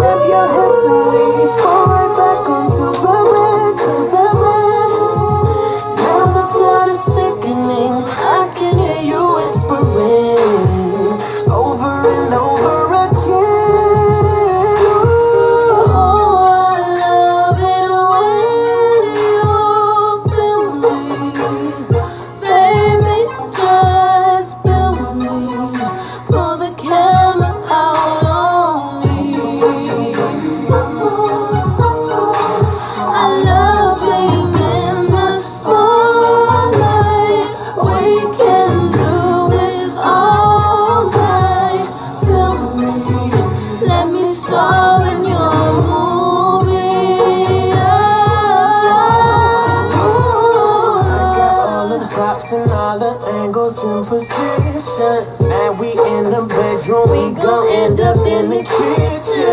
Whip your hips and all the angles in position. And we in the bedroom, we gon' end up in the kitchen.